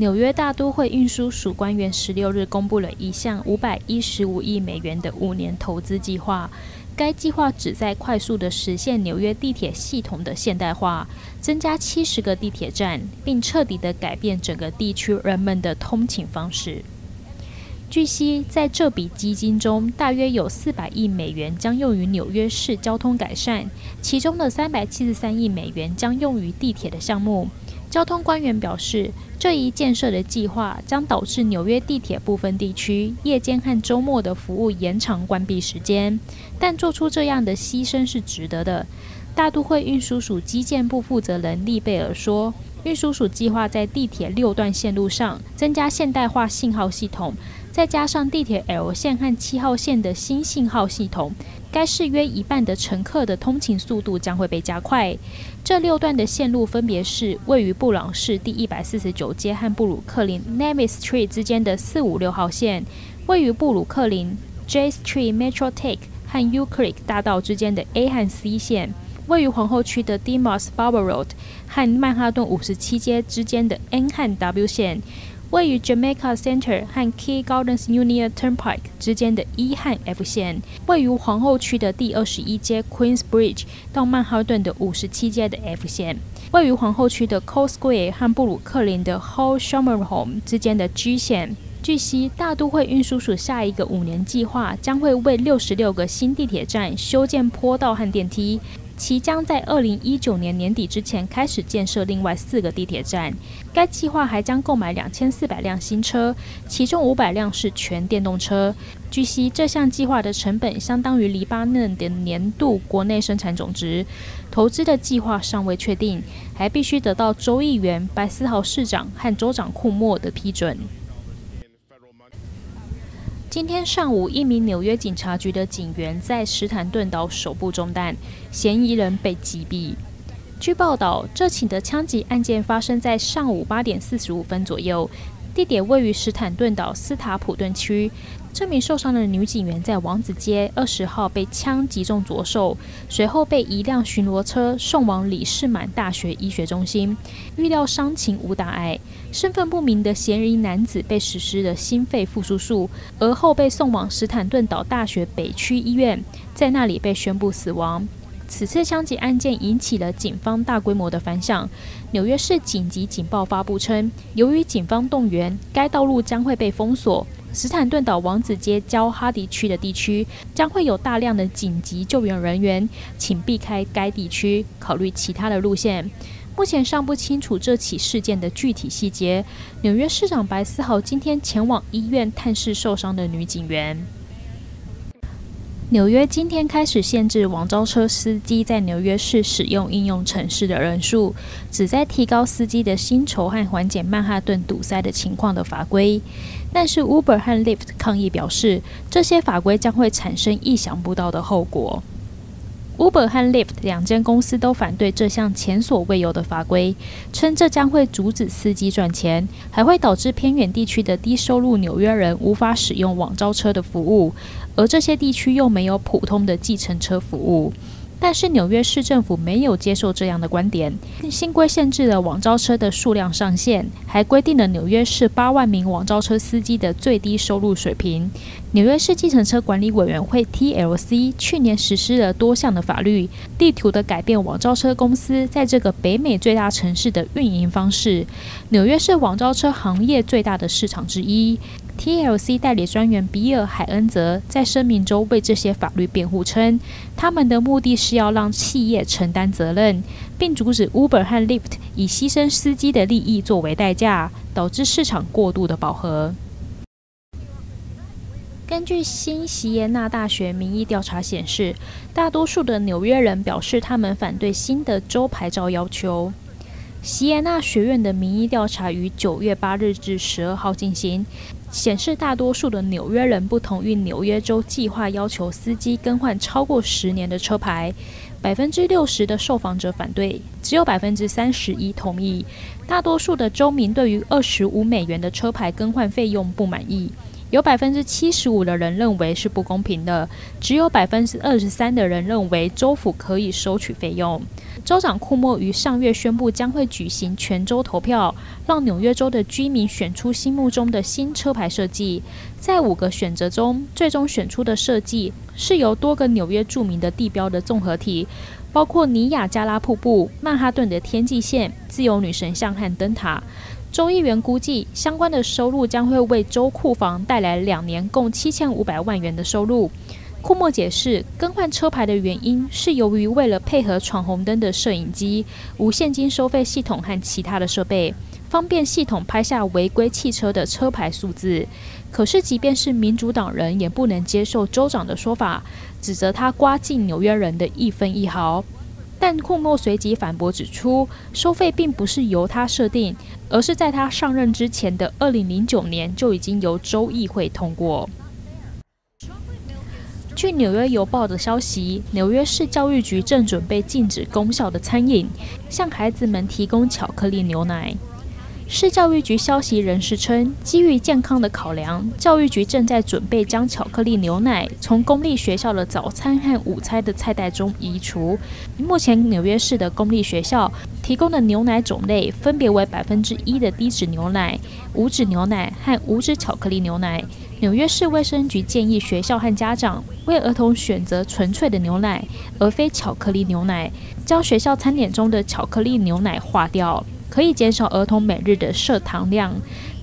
纽约大都会运输署官员十六日公布了一项五百一十五亿美元的五年投资计划。该计划旨在快速的实现纽约地铁系统的现代化，增加七十个地铁站，并彻底的改变整个地区人们的通勤方式。据悉，在这笔基金中，大约有四百亿美元将用于纽约市交通改善，其中的三百七十三亿美元将用于地铁的项目。交通官员表示，这一建设的计划将导致纽约地铁部分地区夜间和周末的服务延长关闭时间，但做出这样的牺牲是值得的。大都会运输署基建部负责人利贝尔说：“运输署计划在地铁六段线路上增加现代化信号系统。”再加上地铁 L 线和七号线的新信号系统，该市约一半的乘客的通勤速度将会被加快。这六段的线路分别是位于布朗市第一百四十九街和布鲁克林 Nami Street 之间的四五六号线，位于布鲁克林 J Street Metro Take 和 U Creek 大道之间的 A 和 C 线，位于皇后区的 Demos Barber Road 和曼哈顿五十七街之间的 N 和 W 线。位于 Jamaica Center 和 Key Gardens Union Turnpike 之间的 E 和 F 线，位于皇后区的第二十一街 Queens Bridge 到曼哈顿的五十七街的 F 线，位于皇后区的 Cold Square 和布鲁克林的 Hall s h o m e r h o m e 之间的 G 线。据悉，大都会运输署下一个五年计划将会为六十六个新地铁站修建坡道和电梯。其将在二零一九年年底之前开始建设另外四个地铁站。该计划还将购买两千四百辆新车，其中五百辆是全电动车。据悉，这项计划的成本相当于黎巴嫩的年度国内生产总值。投资的计划尚未确定，还必须得到州议员白思豪市长和州长库莫的批准。今天上午，一名纽约警察局的警员在史坦顿岛首部中弹，嫌疑人被击毙。据报道，这起的枪击案件发生在上午八点四十五分左右，地点位于史坦顿岛斯塔普顿区。这名受伤的女警员在王子街二十号被枪击中左手，随后被一辆巡逻车送往李士满大学医学中心，预料伤情无大碍。身份不明的嫌疑男子被实施了心肺复苏术，而后被送往史坦顿岛大学北区医院，在那里被宣布死亡。此次枪击案件引起了警方大规模的反响。纽约市紧急警报发布称，由于警方动员，该道路将会被封锁。史坦顿岛王子街郊哈迪区的地区将会有大量的紧急救援人员，请避开该地区，考虑其他的路线。目前尚不清楚这起事件的具体细节。纽约市长白思豪今天前往医院探视受伤的女警员。纽约今天开始限制网招车司机在纽约市使用应用城市的人数，旨在提高司机的薪酬和缓解曼哈顿堵塞的情况的法规。但是 Uber 和 Lyft 抗议表示，这些法规将会产生意想不到的后果。Uber 和 Lyft 两间公司都反对这项前所未有的法规，称这将会阻止司机赚钱，还会导致偏远地区的低收入纽约人无法使用网招车的服务。而这些地区又没有普通的计程车服务，但是纽约市政府没有接受这样的观点。新规限制了网招车的数量上限，还规定了纽约市八万名网招车司机的最低收入水平。纽约市计程车管理委员会 （TLC） 去年实施了多项的法律，地图的改变网招车公司在这个北美最大城市的运营方式。纽约是网招车行业最大的市场之一。TLC 代理专员比尔·海恩泽在声明中为这些法律辩护称，他们的目的是是要让企业承担责任，并阻止 Uber 和 Lyft 以牺牲司机的利益作为代价，导致市场过度的饱和。根据新锡耶纳大学民意调查显示，大多数的纽约人表示他们反对新的州牌照要求。锡耶纳学院的民意调查于九月八日至十二号进行。显示大多数的纽约人不同意纽约州计划要求司机更换超过十年的车牌，百分之六十的受访者反对，只有百分之三十一同意。大多数的州民对于二十五美元的车牌更换费用不满意，有百分之七十五的人认为是不公平的，只有百分之二十三的人认为州府可以收取费用。州长库莫于上月宣布将会举行全州投票，让纽约州的居民选出心目中的新车牌设计。在五个选择中，最终选出的设计是由多个纽约著名的地标的综合体，包括尼亚加拉瀑布、曼哈顿的天际线、自由女神像和灯塔。州议员估计，相关的收入将会为州库房带来两年共七千五百万元的收入。库莫解释，更换车牌的原因是由于为了配合闯红灯的摄影机、无现金收费系统和其他的设备，方便系统拍下违规汽车的车牌数字。可是，即便是民主党人也不能接受州长的说法，指责他刮尽纽约人的一分一毫。但库莫随即反驳指出，收费并不是由他设定，而是在他上任之前的二零零九年就已经由州议会通过。据《纽约邮报》的消息，纽约市教育局正准备禁止公校的餐饮向孩子们提供巧克力牛奶。市教育局消息人士称，基于健康的考量，教育局正在准备将巧克力牛奶从公立学校的早餐和午餐的菜单中移除。目前，纽约市的公立学校提供的牛奶种类分别为百分之一的低脂牛奶、无脂牛奶和无脂巧克力牛奶。纽约市卫生局建议学校和家长为儿童选择纯粹的牛奶，而非巧克力牛奶，将学校餐点中的巧克力牛奶划掉。可以减少儿童每日的摄糖量，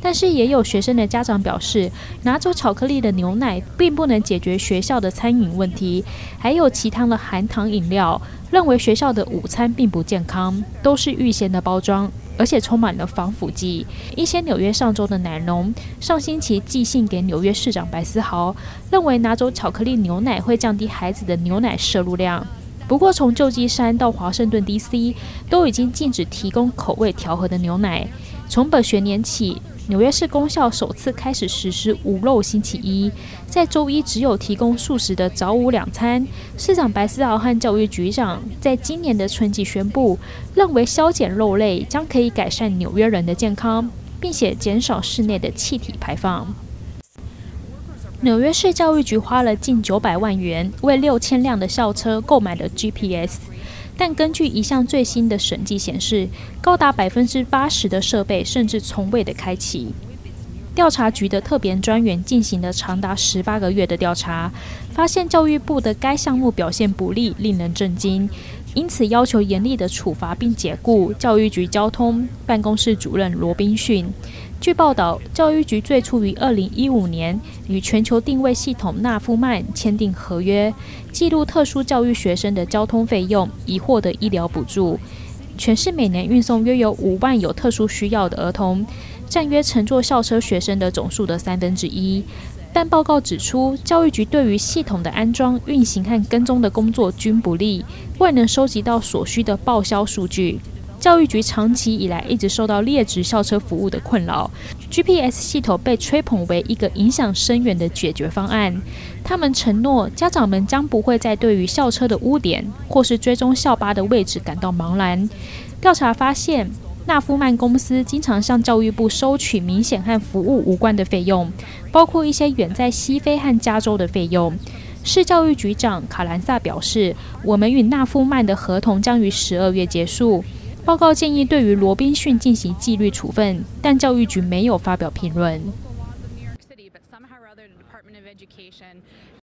但是也有学生的家长表示，拿走巧克力的牛奶并不能解决学校的餐饮问题，还有其他的含糖饮料，认为学校的午餐并不健康，都是预先的包装，而且充满了防腐剂。一些纽约上周的奶农上星期寄信给纽约市长白思豪，认为拿走巧克力牛奶会降低孩子的牛奶摄入量。不过，从旧金山到华盛顿 D.C. 都已经禁止提供口味调和的牛奶。从本学年起，纽约市公校首次开始实施无肉星期一，在周一只有提供素食的早午两餐。市长白思豪和教育局长在今年的春季宣布，认为削减肉类将可以改善纽约人的健康，并且减少室内的气体排放。纽约市教育局花了近九百万元为六千辆的校车购买了 GPS，但根据一项最新的审计显示，高达百分之八十的设备甚至从未的开启。调查局的特别专员进行了长达十八个月的调查，发现教育部的该项目表现不利，令人震惊，因此要求严厉的处罚并解雇教育局交通办公室主任罗宾逊。据报道，教育局最初于二零一五年与全球定位系统纳夫曼签订合约，记录特殊教育学生的交通费用，以获得医疗补助。全市每年运送约有五万有特殊需要的儿童，占约乘坐校车学生的总数的三分之一。但报告指出，教育局对于系统的安装、运行和跟踪的工作均不利，未能收集到所需的报销数据。教育局长期以来一直受到劣质校车服务的困扰，GPS 系统被吹捧为一个影响深远的解决方案。他们承诺，家长们将不会再对于校车的污点或是追踪校巴的位置感到茫然。调查发现，纳夫曼公司经常向教育部收取明显和服务无关的费用，包括一些远在西非和加州的费用。市教育局长卡兰萨表示：“我们与纳夫曼的合同将于十二月结束。”报告建议对于罗宾逊进行纪律处分，但教育局没有发表评论。